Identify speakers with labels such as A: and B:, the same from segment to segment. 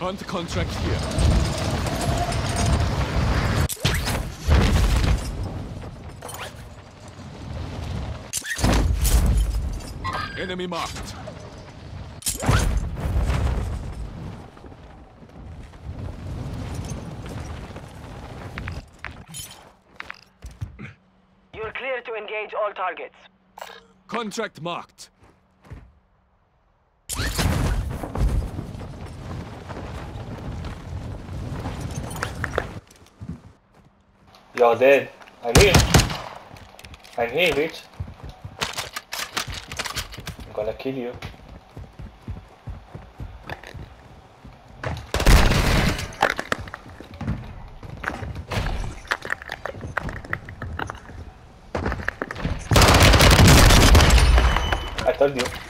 A: Hunt contract here. Enemy marked.
B: You're clear to engage all targets.
A: Contract marked.
C: You're dead. I'm here. I'm here, bitch. I'm gonna kill you. I told you.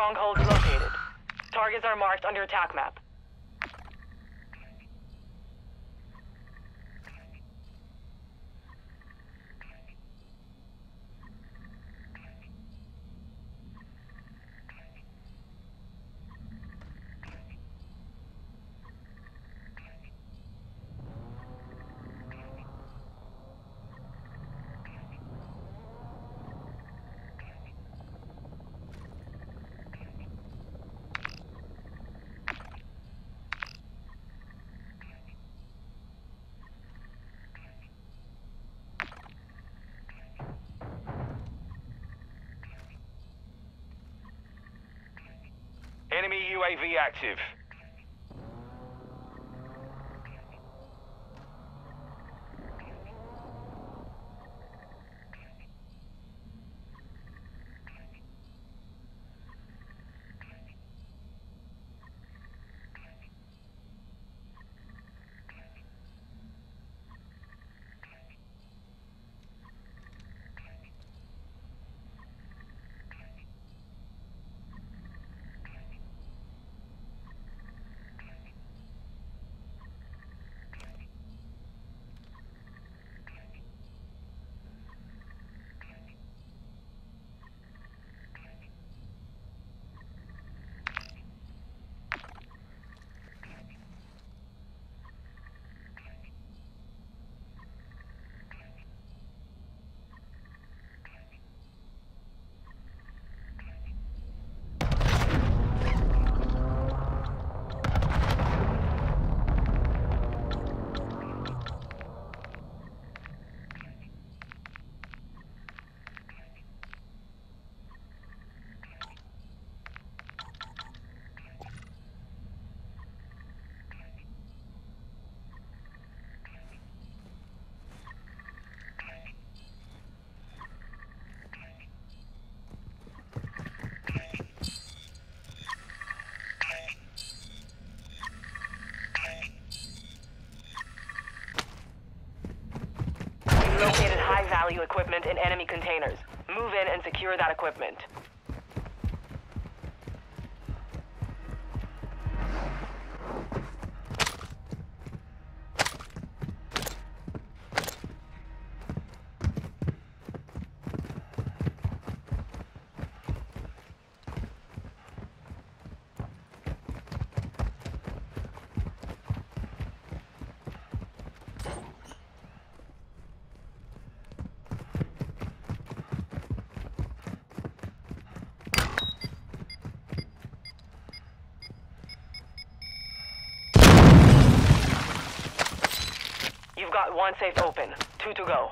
B: Strongholds located. Targets are marked on your attack map.
D: Enemy UAV active.
B: Equipment in enemy containers. Move in and secure that equipment. You've one safe open. Two to go.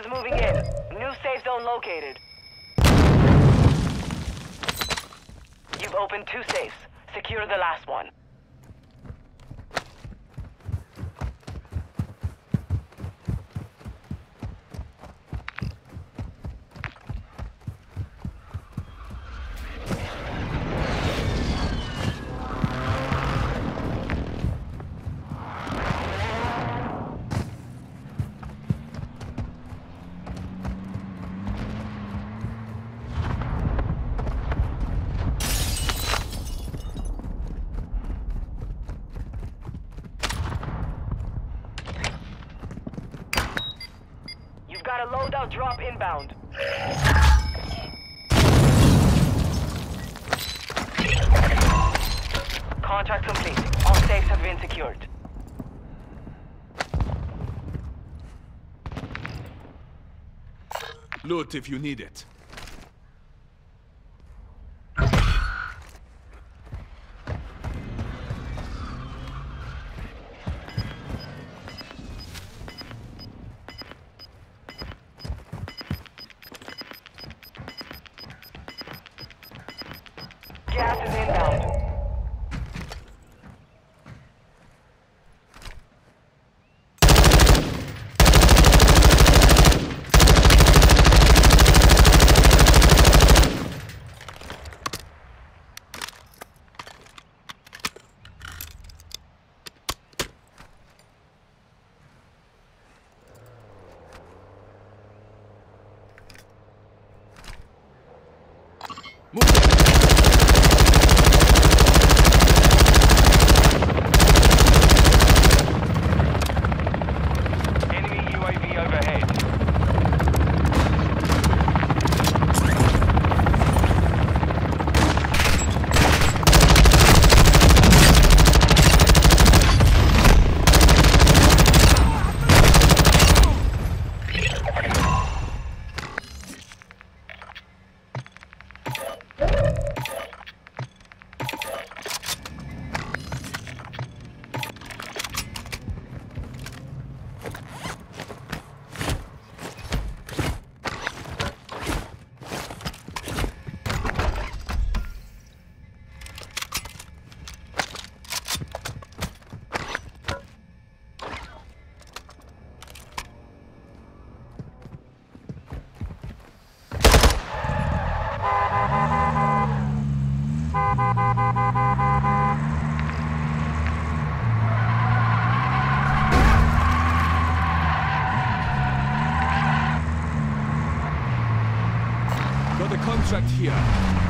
B: Is moving in. New safe zone located. You've opened two safes. Secure the last one. Inbound. Contract complete. All safes have been secured.
A: Loot if you need it.
B: Gas is inbound.
D: Enemy UAV overhead.
A: Got a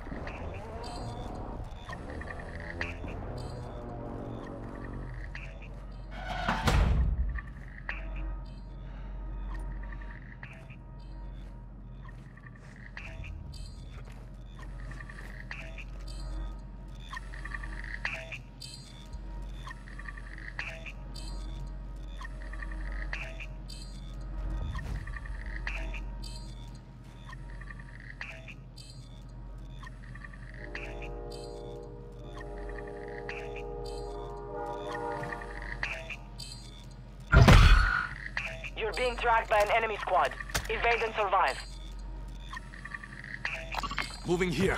B: You're being tracked by an enemy squad. Evade and survive.
A: Moving here.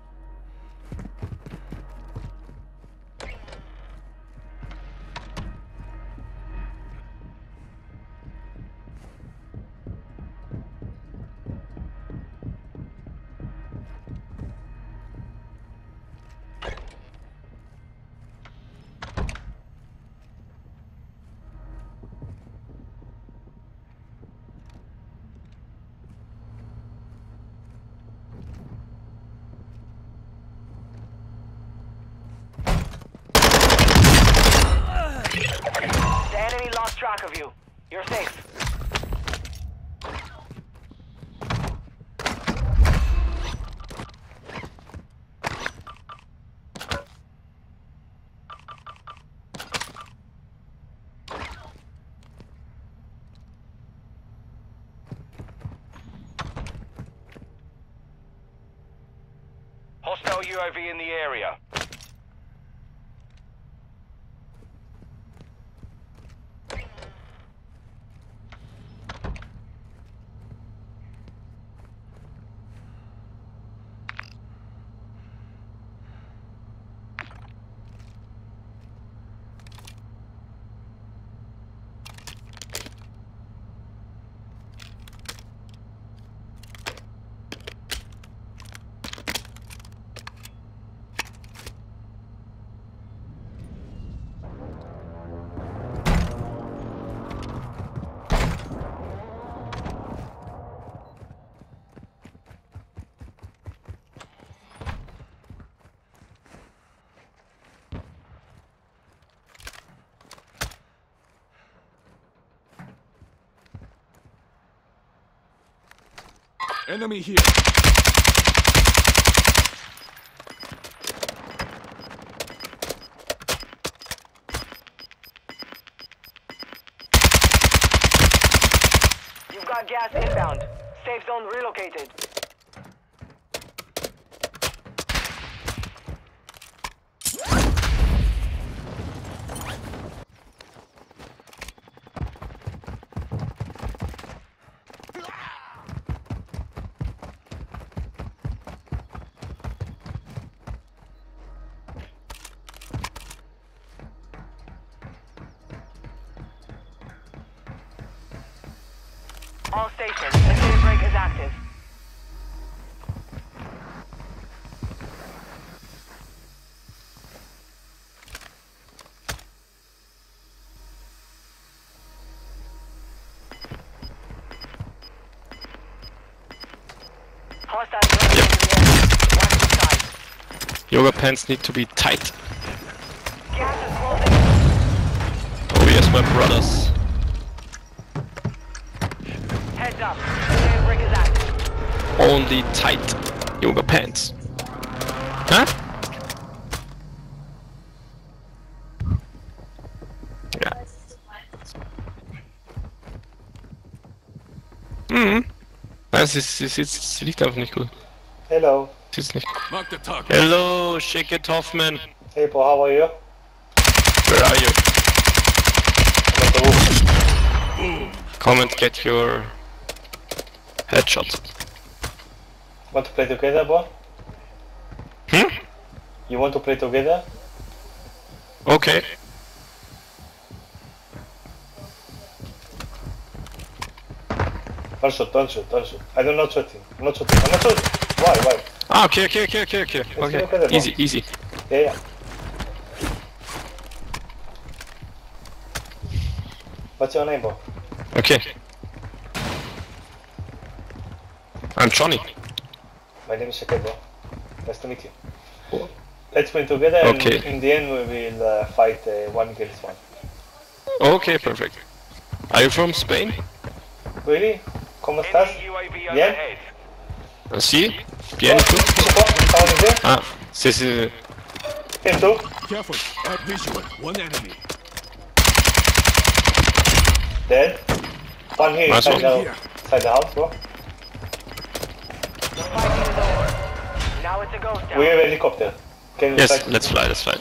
D: Hostile UAV in the area.
A: Enemy here.
B: You've got gas inbound. Safe zone relocated. All stations, the daybreak is active. Hostiles running into the area. Watch the side.
E: Yoga pants need to be tight.
B: Gas is closing.
E: Oh yes, my brothers. Only tight yoga pants. Huh? Ja. Mhm. Nein, sie, sie, sie, sie liegt einfach nicht gut.
C: Hello.
E: Ist nicht.
A: Mark.
E: Hello, Shaked Hoffman.
C: Hey, bro, how are you?
E: Where are you?
C: On the roof.
E: Come and get your headshot.
C: Want to play together, bro?
E: Hmm?
C: You want to play together?
E: Okay.
C: Don't shoot, don't shoot, don't shoot. I do not shooting. I'm not shooting. I'm not shooting. Why, why?
E: Ah, okay, okay, okay, okay, okay.
C: Let's
E: Okay. Easy, easy.
C: Yeah, yeah. What's your name, bro?
E: Okay. I'm Johnny.
C: My name is Shakir. Nice to meet you. Let's win together and in the end we will uh, fight uh, one against one.
E: Okay, perfect. Are you from Spain?
C: Really? ¿Cómo estás?
D: Enemy UAV
C: Bien?
D: overhead.
E: Sí. Bien,
C: Oh,
E: ¿tú?
C: Chico, how are?
E: Ah, sí, sí.
C: Bien, tú?
A: Careful. Add visual. One enemy.
C: Dead? One here inside, the, inside the house, bro.
B: A ghost town.
C: We have a helicopter. Can you
E: Yes,
C: strike?
E: let's fly, let's fly.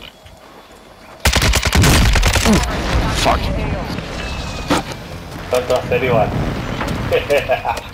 E: Fuck.
C: Don't trust anyone.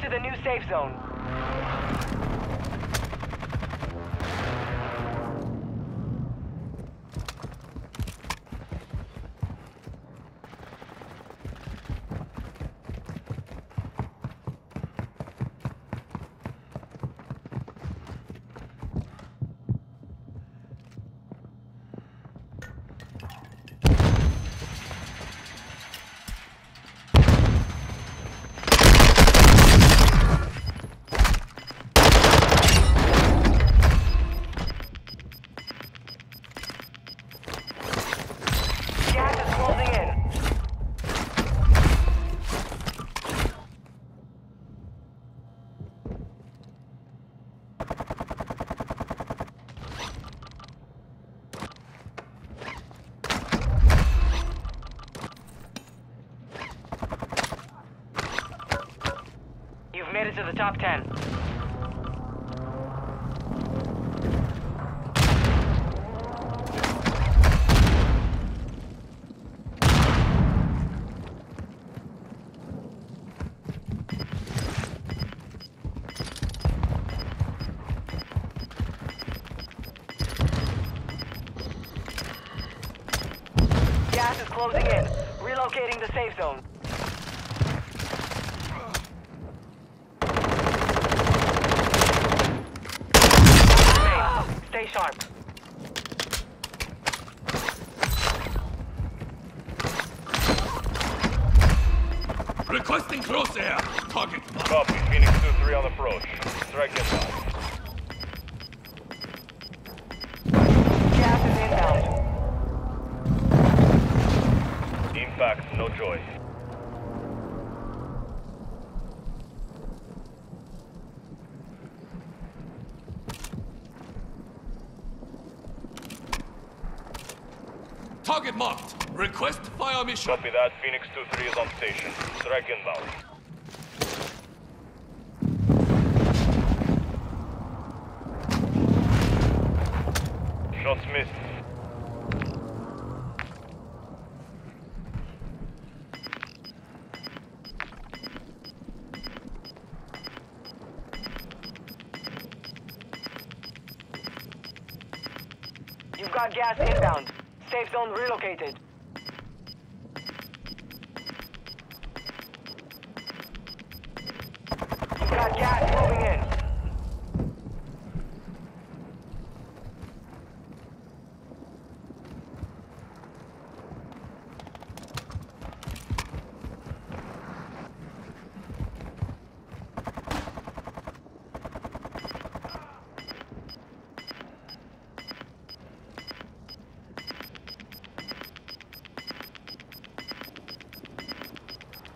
B: to the new safe zone. Gas is closing in. You've made it to the top 10. Gas is closing in. Relocating the safe zone. Stay sharp.
A: Requesting crosshair. Target.
D: Copy. Phoenix 2-3 on approach. Strike inbound. Gas is
A: inbound. Impact, no joy. Mission.
D: Copy that. Phoenix 2-3 is on station. Strike inbound. Shots missed.
B: You've got gas inbound. Safe zone relocated. You've got gas moving in.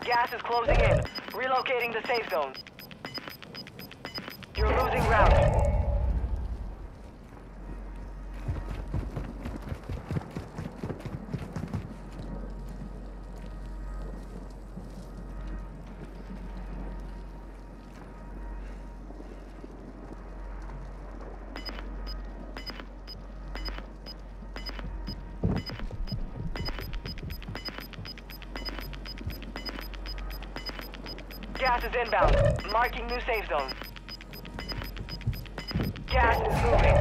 B: Gas is closing in. Relocating the safe zone. You're losing ground. Inbound. Marking new safe zone. Gas is moving.